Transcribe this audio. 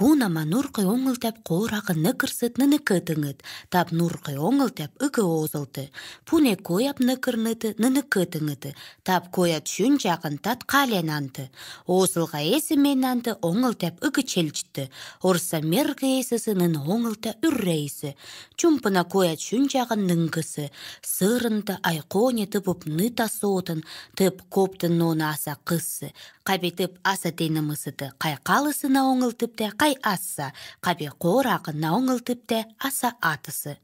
Кунама нурқы оңылтап қорақы ныкырсыт ныныкы тыңыт, тап нурқы оңылтап үкі озылты. Пуне кояп ныкырныты ныныкы тыңыты, тап коят шүн жақын тат қаленанты. Осылға есіменанты оңылтап үкі челчітті. Орса мергі есісі нын оңылта үррейсі. Чумпына коят шүн жағын ныңгысы. Сырынты айқоне тыпып ныта сотын, тып коптын ноны аса қысы. Қабетіп аса тенімісіті, қай қалысына оңылтыпты, қай асса, қабе қор оңылтыпты, аса атысы.